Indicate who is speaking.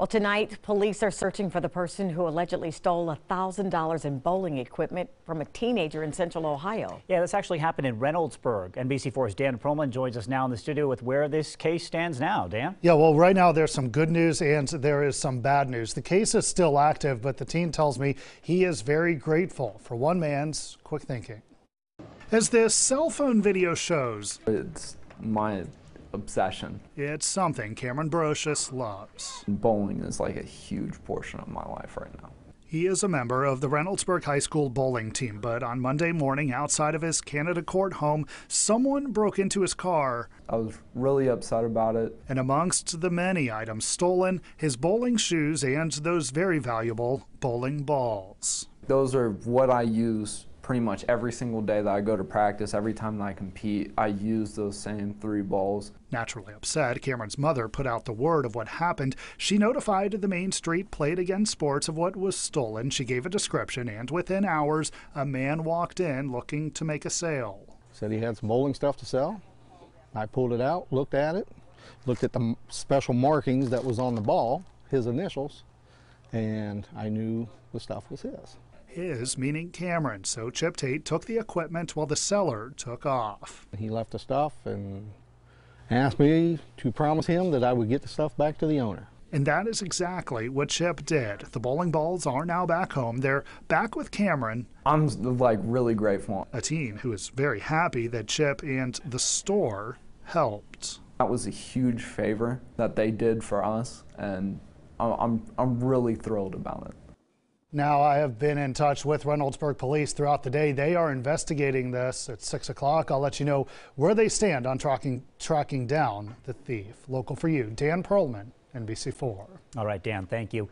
Speaker 1: Well, tonight, police are searching for the person who allegedly stole $1,000 in bowling equipment from a teenager in central Ohio.
Speaker 2: Yeah, this actually happened in Reynoldsburg. NBC4's Dan Perlman joins us now in the studio with where this case stands now. Dan?
Speaker 3: Yeah, well, right now there's some good news and there is some bad news. The case is still active, but the teen tells me he is very grateful for one man's quick thinking. As this cell phone video shows,
Speaker 4: it's my obsession.
Speaker 3: It's something Cameron Brocious loves.
Speaker 4: Bowling is like a huge portion of my life right now.
Speaker 3: He is a member of the Reynoldsburg High School bowling team, but on Monday morning, outside of his Canada Court home, someone broke into his car.
Speaker 4: I was really upset about it.
Speaker 3: And amongst the many items stolen, his bowling shoes and those very valuable bowling balls.
Speaker 4: Those are what I use pretty much every single day that I go to practice, every time that I compete, I use those same three balls.
Speaker 3: Naturally upset, Cameron's mother put out the word of what happened. She notified the Main Street Play It Again Sports of what was stolen. She gave a description, and within hours, a man walked in looking to make a sale.
Speaker 5: Said he had some bowling stuff to sell. I pulled it out, looked at it, looked at the special markings that was on the ball, his initials, and I knew the stuff was his
Speaker 3: his, meaning Cameron. So Chip Tate took the equipment while the seller took off.
Speaker 5: He left the stuff and asked me to promise him that I would get the stuff back to the owner.
Speaker 3: And that is exactly what Chip did. The bowling balls are now back home. They're back with Cameron.
Speaker 4: I'm like really grateful.
Speaker 3: A teen who is very happy that Chip and the store helped.
Speaker 4: That was a huge favor that they did for us, and I'm, I'm really thrilled about it.
Speaker 3: Now, I have been in touch with Reynoldsburg police throughout the day. They are investigating this at 6 o'clock. I'll let you know where they stand on tracking, tracking down the thief. Local for you, Dan Perlman, NBC4.
Speaker 2: All right, Dan, thank you.